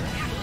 Yeah.